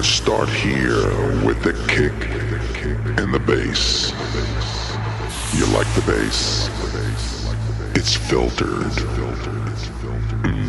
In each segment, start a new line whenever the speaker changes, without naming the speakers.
gonna start here with the kick and the bass. You like the bass? It's filtered. Mm.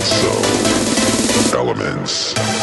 also elements.